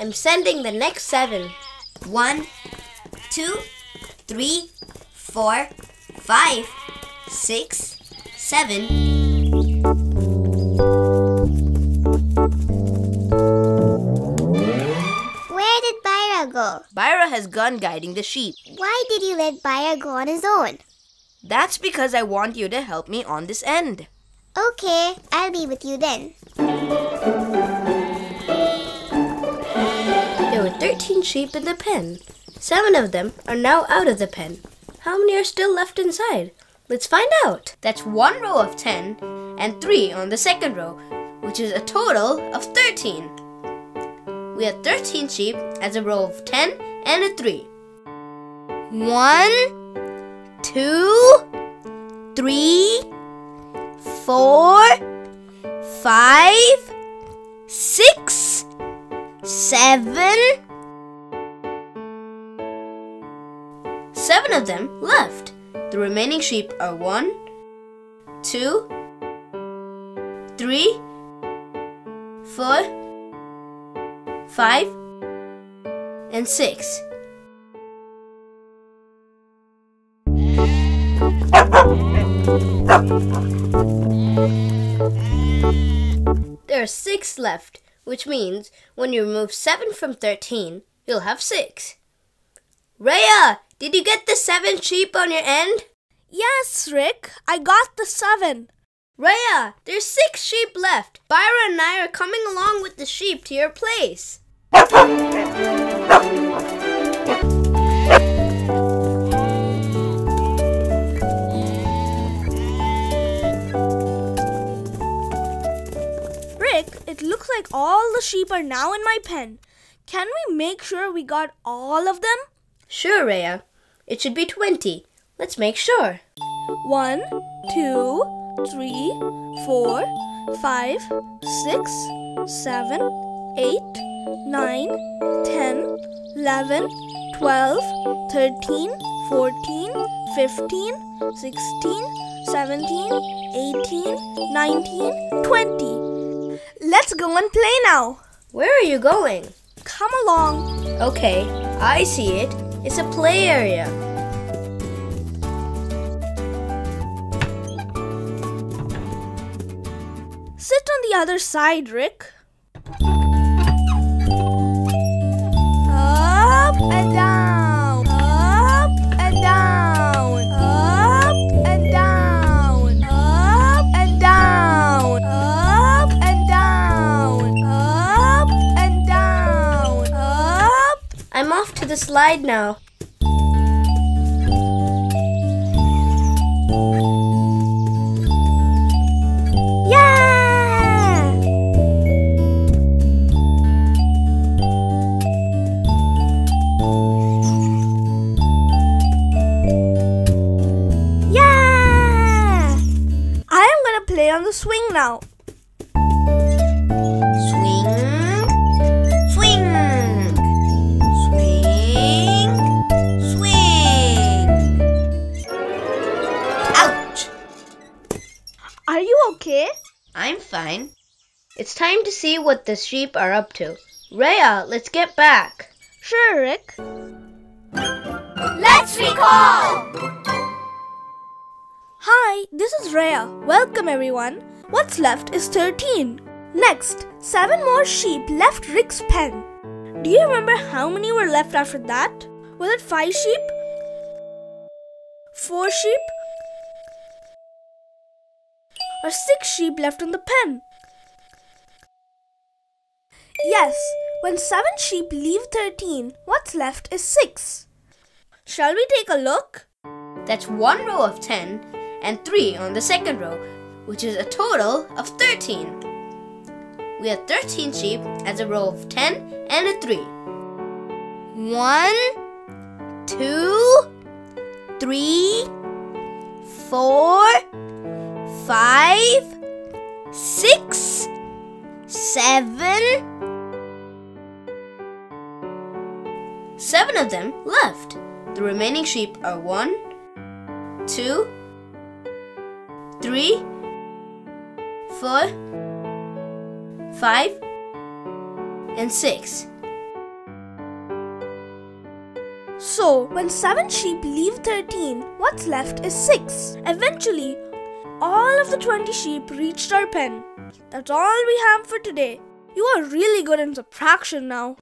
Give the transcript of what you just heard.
I'm sending the next seven. One, two, three, four, five, six, seven. Where did Byra go? Byra has gone guiding the sheep. Why did you let Byra go on his own? That's because I want you to help me on this end. Okay, I'll be with you then. 15 sheep in the pen. Seven of them are now out of the pen. How many are still left inside? Let's find out. That's one row of 10 and three on the second row, which is a total of 13. We have 13 sheep as a row of 10 and a three. One, two, three, four, five, six, seven. Seven of them left. The remaining sheep are one, two, three, four, five, and six. There are six left, which means when you remove seven from 13, you'll have six. Reya, did you get the seven sheep on your end? Yes, Rick, I got the seven. Reya, there's six sheep left. Byra and I are coming along with the sheep to your place. Rick, it looks like all the sheep are now in my pen. Can we make sure we got all of them? Sure, Reya. It should be 20. Let's make sure. One, two, three, four, five, six, seven, eight, nine, ten, eleven, twelve, thirteen, fourteen, fifteen, sixteen, seventeen, eighteen, nineteen, twenty. Let's go and play now. Where are you going? Come along. Okay, I see it. It's a play area. Sit on the other side, Rick. I'm off to the slide now. Yeah! Yeah! It's time to see what the sheep are up to. Reya, let's get back. Sure, Rick. Let's recall! Hi, this is Reya. Welcome, everyone. What's left is 13. Next, 7 more sheep left Rick's pen. Do you remember how many were left after that? Was it 5 sheep? 4 sheep? Or 6 sheep left in the pen? Yes, when 7 sheep leave 13, what's left is 6. Shall we take a look? That's one row of 10 and three on the second row, which is a total of 13. We have 13 sheep as a row of 10 and a 3. One, two, three, four, five, six, seven. Seven of them left. The remaining sheep are one, two, three, four, five, and six. So, when 7 sheep leave 13, what's left is 6. Eventually, all of the 20 sheep reached our pen. That's all we have for today. You are really good in subtraction now.